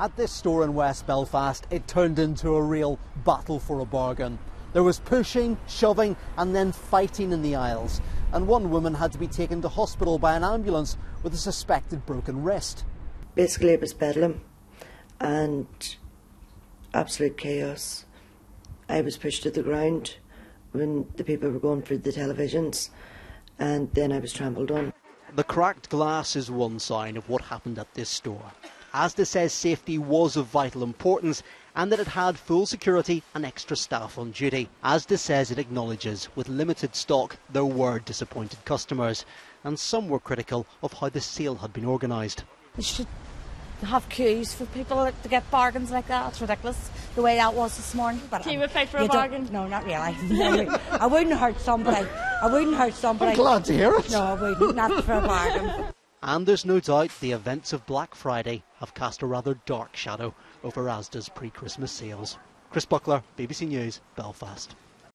At this store in West Belfast, it turned into a real battle for a bargain. There was pushing, shoving, and then fighting in the aisles. And one woman had to be taken to hospital by an ambulance with a suspected broken wrist. Basically, it was bedlam and absolute chaos. I was pushed to the ground when the people were going for the televisions, and then I was trampled on. The cracked glass is one sign of what happened at this store. Asda says safety was of vital importance and that it had full security and extra staff on duty. Asda says it acknowledges with limited stock there were disappointed customers and some were critical of how the sale had been organised. They should have queues for people to get bargains like that. It's ridiculous the way that was this morning. But you um, would fight for a bargain? No, not really. I wouldn't hurt somebody. I wouldn't hurt somebody. I'm glad to hear it. No, I wouldn't. Not for a bargain. And there's no doubt the events of Black Friday have cast a rather dark shadow over Asda's pre Christmas sales. Chris Buckler, BBC News, Belfast.